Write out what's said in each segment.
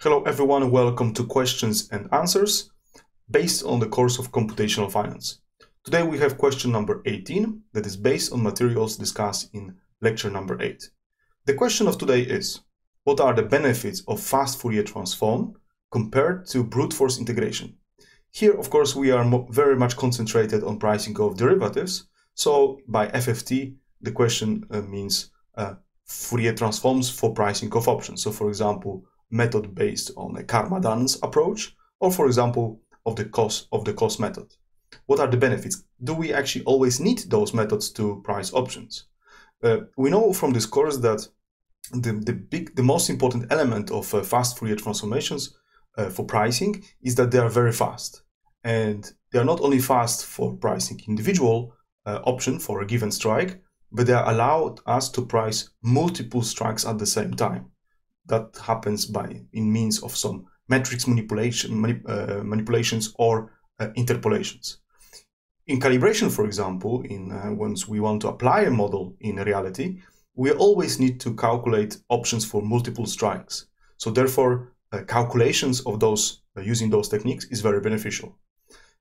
Hello everyone, welcome to questions and answers based on the course of computational finance. Today we have question number 18 that is based on materials discussed in lecture number 8. The question of today is, what are the benefits of fast Fourier transform compared to brute force integration? Here, of course, we are very much concentrated on pricing of derivatives. So by FFT, the question uh, means uh, Fourier transforms for pricing of options. So for example, method based on a Carr-Madan's approach, or for example, of the COS of the COS method. What are the benefits? Do we actually always need those methods to price options? Uh, we know from this course that the, the big, the most important element of uh, fast Fourier transformations uh, for pricing is that they are very fast. And they are not only fast for pricing individual uh, option for a given strike, but they allow us to price multiple strikes at the same time that happens by in means of some matrix manipulation, manip, uh, manipulations or uh, interpolations. In calibration, for example, in uh, once we want to apply a model in reality, we always need to calculate options for multiple strikes. So therefore, uh, calculations of those uh, using those techniques is very beneficial.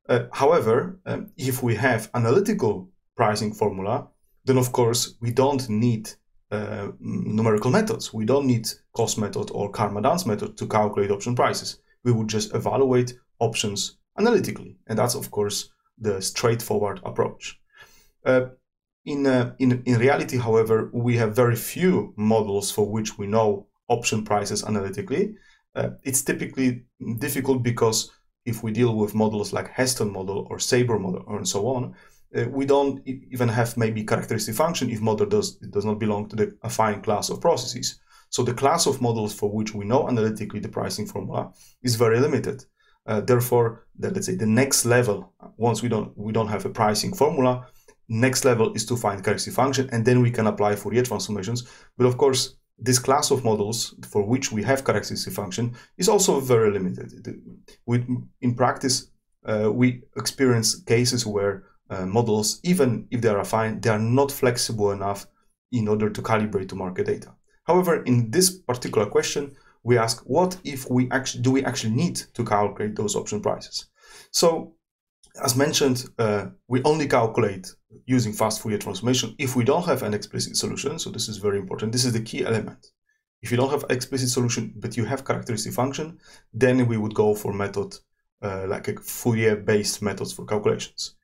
Uh, however, um, if we have analytical pricing formula, then of course we don't need uh, numerical methods. We don't need COS method or Carr-Madan's method to calculate option prices. We would just evaluate options analytically. And that's, of course, the straightforward approach. Uh, in, uh, in, in reality, however, we have very few models for which we know option prices analytically. Uh, it's typically difficult because if we deal with models like Heston model or SABR model and so on, uh, we don't even have maybe characteristic function if model does, does not belong to the affine class of processes. So the class of models for which we know analytically the pricing formula is very limited. Uh, therefore, the, let's say the next level, once we don't we don't have a pricing formula, next level is to find characteristic function, and then we can apply Fourier transformations. But of course, this class of models for which we have characteristic function is also very limited. We, in practice, uh, we experience cases where uh, models, even if they are fine, they are not flexible enough in order to calibrate to market data. However, in this particular question, we ask, what if we actually, do we actually need to calculate those option prices? So as mentioned, uh, we only calculate using fast Fourier transformation if we don't have an explicit solution. So this is very important. This is the key element. If you don't have explicit solution, but you have characteristic function, then we would go for method uh, like a Fourier-based methods for calculations.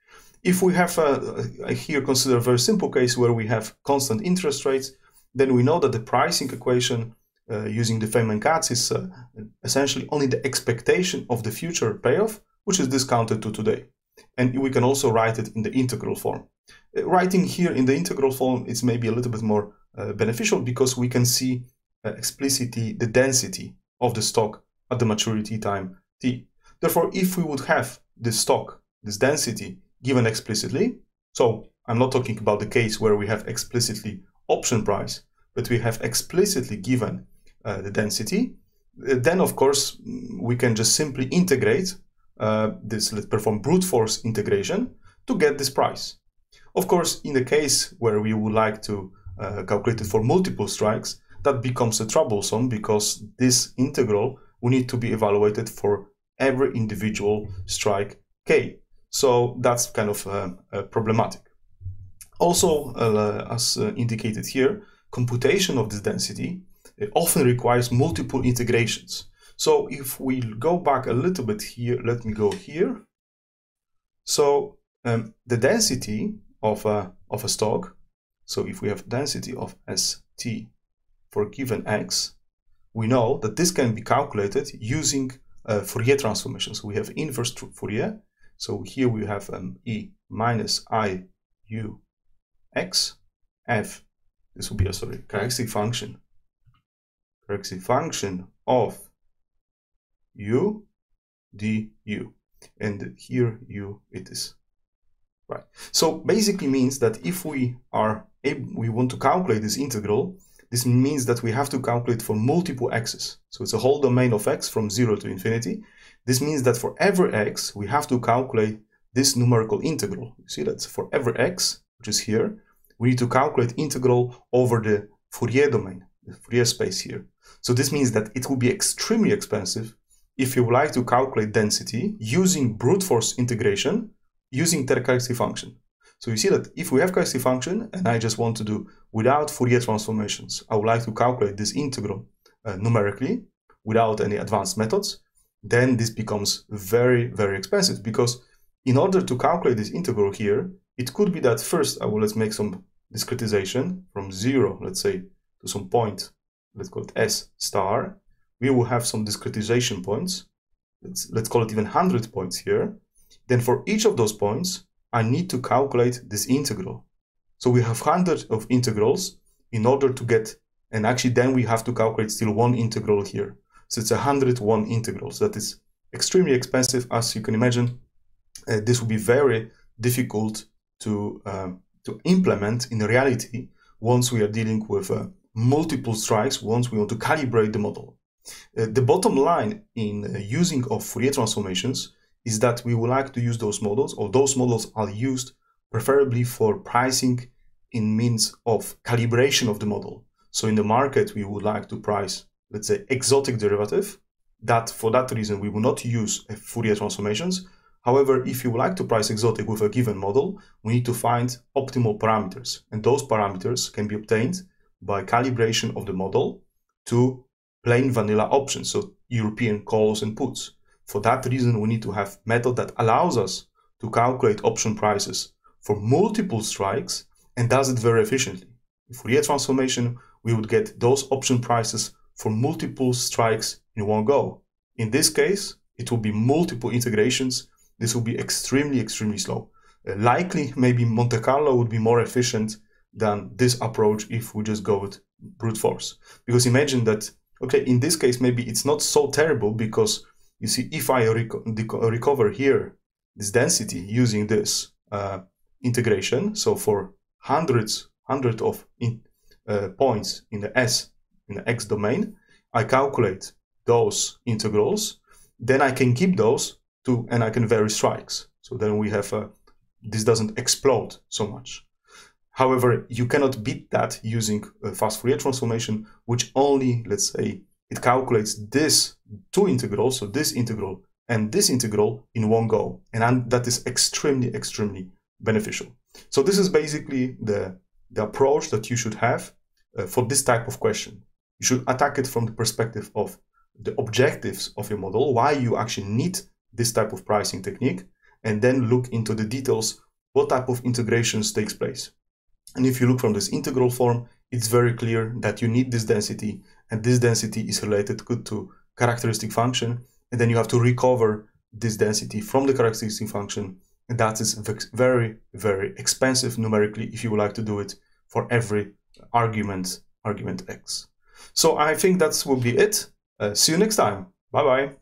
If we have here consider a very simple case where we have constant interest rates, then we know that the pricing equation uh, using the Feynman-Kac is uh, essentially only the expectation of the future payoff, which is discounted to today. And we can also write it in the integral form. Uh, writing here in the integral form is maybe a little bit more uh, beneficial because we can see uh, explicitly the density of the stock at the maturity time t. Therefore, if we would have the stock, this density, given explicitly. So I'm not talking about the case where we have explicitly option price, but we have explicitly given uh, the density. Uh, then, of course, we can just simply integrate uh, this, let's perform brute force integration to get this price. Of course, in the case where we would like to uh, calculate it for multiple strikes, that becomes a troublesome because this integral will need to be evaluated for every individual strike k. So that's kind of uh, uh, problematic. Also, uh, as indicated here, computation of this density often requires multiple integrations. So if we go back a little bit here, let me go here. So um, the density of a, of a stock, so if we have density of ST for given X, we know that this can be calculated using uh, Fourier transformations. We have inverse Fourier so here we have e minus i u x f. This will be a sorry characteristic function. Characteristic function of u du. And here u it is. Right. So basically means that if we are able, we want to calculate this integral, this means that we have to calculate for multiple x's. So it's a whole domain of x from 0 to infinity. This means that for every x, we have to calculate this numerical integral. You see that for every x, which is here, we need to calculate integral over the Fourier domain. the Fourier space here. So this means that it will be extremely expensive if you would like to calculate density using brute force integration using characteristic function. So you see that if we have characteristic function and I just want to do without Fourier transformations, I would like to calculate this integral uh, numerically without any advanced methods, then this becomes very, very expensive because in order to calculate this integral here, it could be that first I will let's make some discretization from zero, let's say, to some point, let's call it S star. We will have some discretization points. Let's, let's call it even 100 points here. Then for each of those points, I need to calculate this integral. So we have 100 of integrals in order to get, and actually then we have to calculate still one integral here. So it's 101 integrals. That is extremely expensive, as you can imagine. Uh, this will be very difficult to, um, to implement in reality once we are dealing with uh, multiple strikes, once we want to calibrate the model. Uh, the bottom line in uh, using of Fourier transformations is that we would like to use those models, or those models are used preferably for pricing in means of calibration of the model. So in the market, we would like to price let's say, exotic derivative, that for that reason we will not use a Fourier transformations. However, if you would like to price exotic with a given model, we need to find optimal parameters. And those parameters can be obtained by calibration of the model to plain vanilla options, so European calls and puts. For that reason, we need to have method that allows us to calculate option prices for multiple strikes and does it very efficiently. Fourier transformation, we would get those option prices for multiple strikes in one go. In this case, it will be multiple integrations. This will be extremely, extremely slow. Uh, likely, maybe Monte Carlo would be more efficient than this approach if we just go with brute force. Because imagine that, okay, in this case, maybe it's not so terrible because you see, if I recover here this density using this uh, integration, so for hundreds, hundred of in, uh, points in the S in the x domain, I calculate those integrals, then I can keep those to, and I can vary strikes. So then we have a, this doesn't explode so much. However, you cannot beat that using a fast Fourier transformation, which only, let's say, it calculates this two integrals, so this integral and this integral in one go. And that is extremely, extremely beneficial. So this is basically the, the approach that you should have uh, for this type of question. You should attack it from the perspective of the objectives of your model, why you actually need this type of pricing technique, and then look into the details, what type of integrations takes place. And if you look from this integral form, it's very clear that you need this density, and this density is related to characteristic function, and then you have to recover this density from the characteristic function, and that is very, very expensive numerically if you would like to do it for every argument, argument x. So I think that will be it. Uh, see you next time. Bye bye.